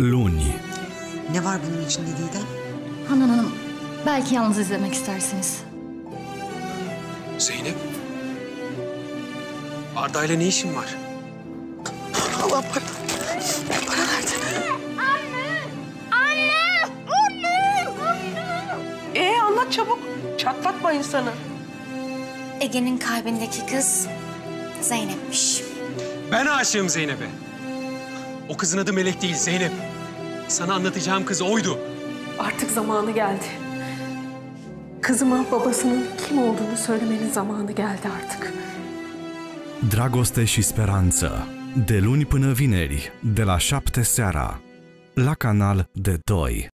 Luni, Ne var bunun içinde Didem? Handan Hanım, belki yalnız izlemek istersiniz. Zeynep. Arda'yla ne işin var? Allah para. Para nerede? Ee anlat çabuk. Çatlatma insanı. Ege'nin kalbindeki kız Zeynep'miş. Ben aşığım Zeynep'e. O kızın adı Melek değil Zeynep. Sana anlatacağım kız oydu. Artık zamanı geldi. Kızıma babasının kim olduğunu söylemenin zamanı geldi artık. Dragoste și speranță. De luni până vineri, de la 7 seara, la canal de 2.